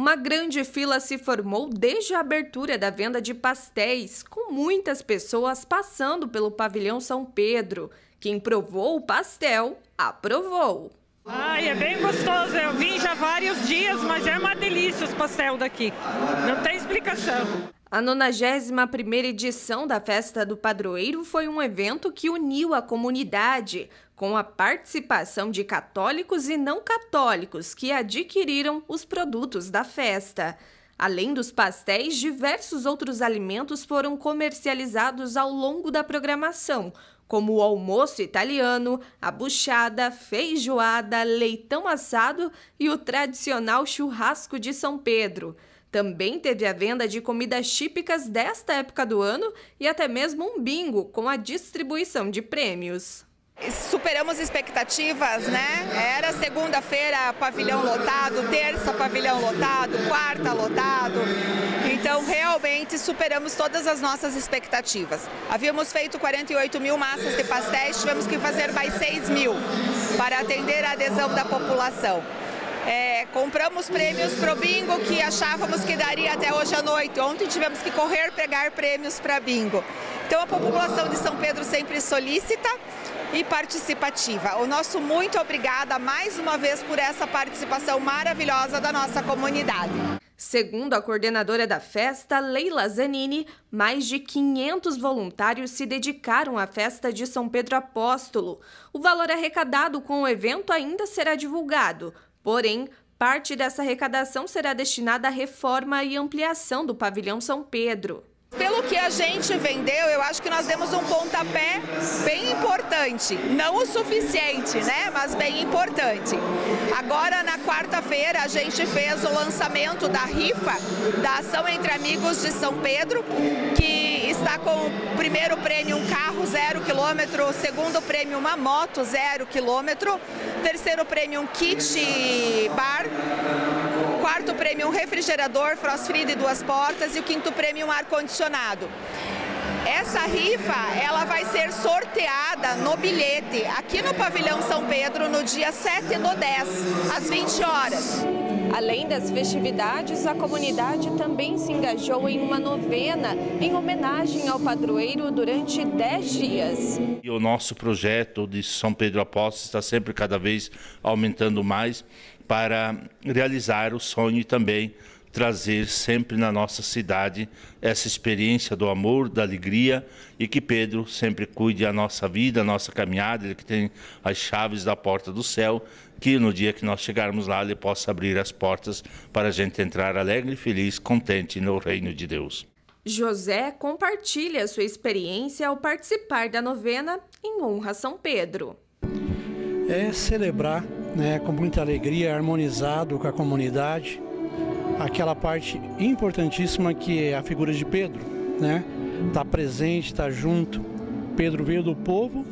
Uma grande fila se formou desde a abertura da venda de pastéis, com muitas pessoas passando pelo pavilhão São Pedro. Quem provou o pastel, aprovou. Ai, é bem gostoso. Eu vim já vários dias, mas é uma delícia os pastel daqui. Não tem explicação. A 91ª edição da Festa do Padroeiro foi um evento que uniu a comunidade, com a participação de católicos e não católicos que adquiriram os produtos da festa. Além dos pastéis, diversos outros alimentos foram comercializados ao longo da programação, como o almoço italiano, a buchada, feijoada, leitão assado e o tradicional churrasco de São Pedro. Também teve a venda de comidas típicas desta época do ano e até mesmo um bingo com a distribuição de prêmios. Superamos expectativas, né? Era segunda-feira pavilhão lotado, terça pavilhão lotado, quarta lotado. Então, realmente superamos todas as nossas expectativas. Havíamos feito 48 mil massas de pastéis, tivemos que fazer mais 6 mil para atender a adesão da população. É, compramos prêmios para o bingo que achávamos que daria até hoje à noite. Ontem tivemos que correr pegar prêmios para bingo. Então a população de São Pedro sempre solicita e participativa. O nosso muito obrigada mais uma vez por essa participação maravilhosa da nossa comunidade. Segundo a coordenadora da festa, Leila Zanini, mais de 500 voluntários se dedicaram à festa de São Pedro Apóstolo. O valor arrecadado com o evento ainda será divulgado, Porém, parte dessa arrecadação será destinada à reforma e ampliação do pavilhão São Pedro. Pelo que a gente vendeu, eu acho que nós demos um pontapé bem importante. Não o suficiente, né? Mas bem importante. Agora, na quarta-feira, a gente fez o lançamento da rifa da Ação Entre Amigos de São Pedro, que está com o primeiro prêmio um carro zero quilômetro, segundo prêmio uma moto zero quilômetro, terceiro prêmio um kit bar quarto prêmio um refrigerador Free de duas portas e o quinto prêmio um ar-condicionado. Essa rifa, ela vai ser sorteada no bilhete aqui no Pavilhão São Pedro no dia 7 do 10, às 20 horas. Além das festividades, a comunidade também se engajou em uma novena em homenagem ao padroeiro durante 10 dias. E o nosso projeto de São Pedro Apóstolo está sempre cada vez aumentando mais para realizar o sonho e também trazer sempre na nossa cidade essa experiência do amor, da alegria e que Pedro sempre cuide a nossa vida, a nossa caminhada, ele que tem as chaves da porta do céu, que no dia que nós chegarmos lá ele possa abrir as portas para a gente entrar alegre, feliz, contente no reino de Deus. José compartilha sua experiência ao participar da novena em honra a São Pedro. É celebrar né, com muita alegria, harmonizado com a comunidade. Aquela parte importantíssima que é a figura de Pedro, né? Está presente, está junto. Pedro veio do povo,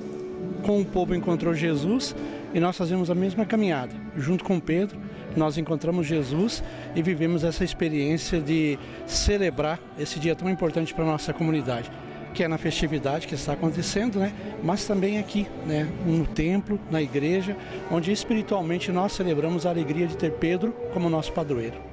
com o povo encontrou Jesus e nós fazemos a mesma caminhada. Junto com Pedro, nós encontramos Jesus e vivemos essa experiência de celebrar esse dia tão importante para a nossa comunidade que é na festividade que está acontecendo, né? mas também aqui, né? no templo, na igreja, onde espiritualmente nós celebramos a alegria de ter Pedro como nosso padroeiro.